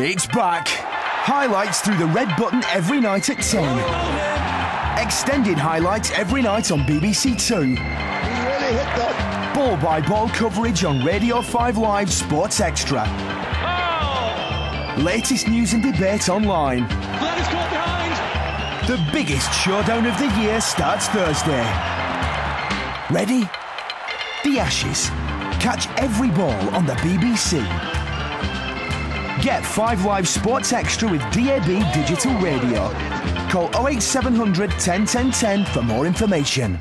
It's back. Highlights through the red button every night at 10. Extended highlights every night on BBC Two. Really. Ball by ball coverage on Radio 5 Live Sports Extra. Latest news and debate online. The biggest showdown of the year starts Thursday. Ready? The Ashes. Catch every ball on the BBC. Get 5 Live Sports Extra with DAB Digital Radio. Call 08700 101010 for more information.